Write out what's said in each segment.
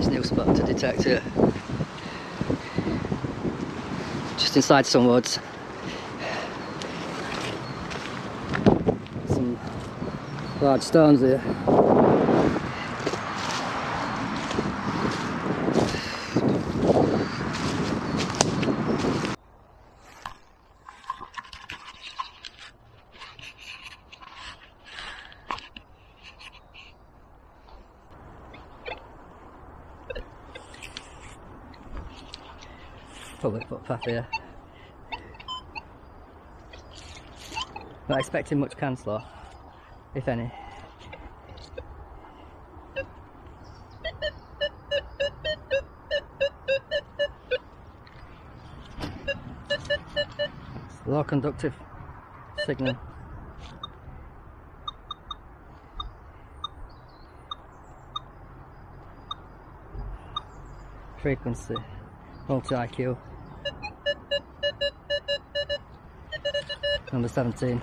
this new spot to detect here. Just inside some woods. Some large stones here. Public footpath here. Not expecting much cancel, if any. Low conductive signal. Frequency, multi IQ. Number 17.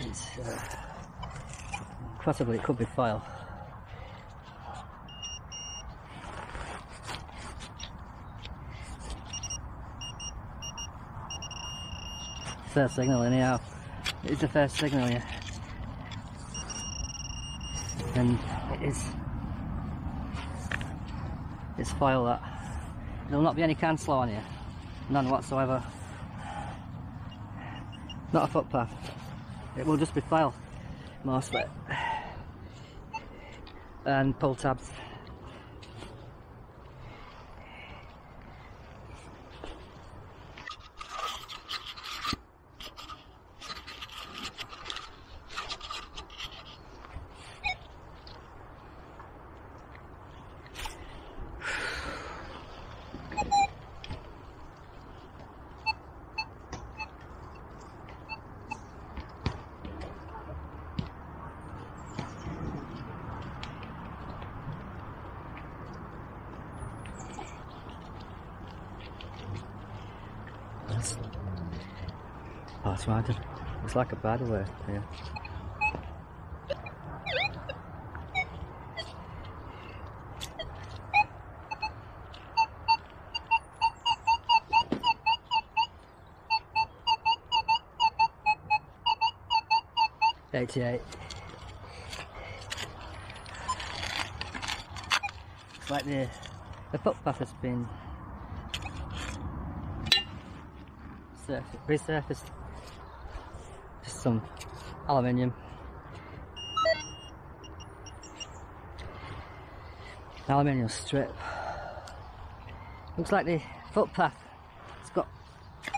It's, uh, possibly it could be file. First signal anyhow. It's the first signal, yeah. And it is it's file that. There'll not be any cancel on here. None whatsoever. Not a footpath. It will just be file, mostly. And pull tabs. That's, oh, it's right. It's like a bad way. Yeah. Eighty-eight. Like the the footpath has been surf resurfaced. Just some aluminium. Aluminium strip. Looks like the footpath. It's got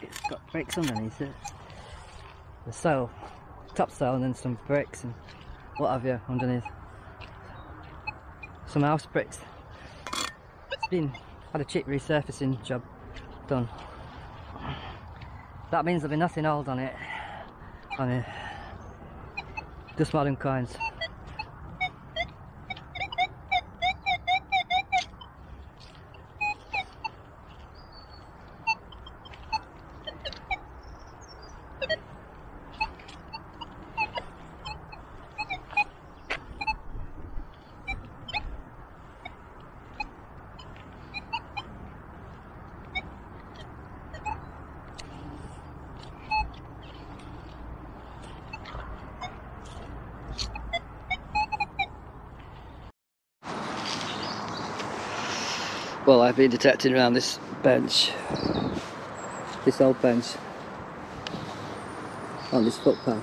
it's got bricks underneath it. The sail, top sail, and then some bricks and what have you underneath. Some house bricks. It's been had a cheap resurfacing job done. That means there'll be nothing old on it. I mean, Just modern coins. Well, I've been detecting around this bench, this old bench, on this footpath,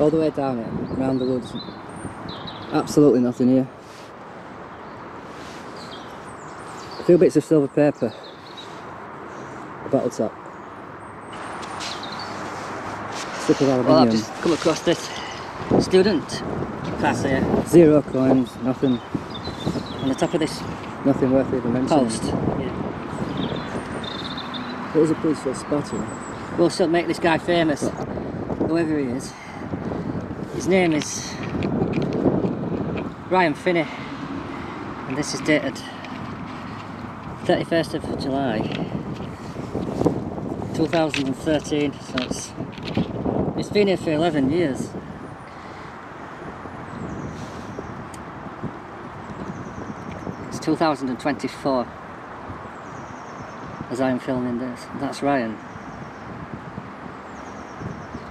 all the way down it, around the woods. Absolutely nothing here. A few bits of silver paper, a bottle top, of aluminium. Well, I've just come across this student class here. Zero coins, nothing. On the top of this Nothing worth even mentioning. Post. Yeah. It was a peaceful spot here. We'll still make this guy famous, what? whoever he is. His name is Ryan Finney, and this is dated 31st of July 2013. So it's it's been here for 11 years. It's 2024 as I am filming this. That's Ryan.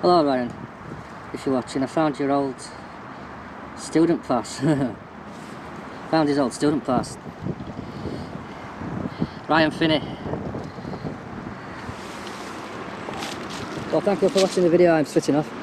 Hello Ryan, if you're watching, I found your old student pass. found his old student pass. Ryan Finney. Well thank you for watching the video, I'm switching off.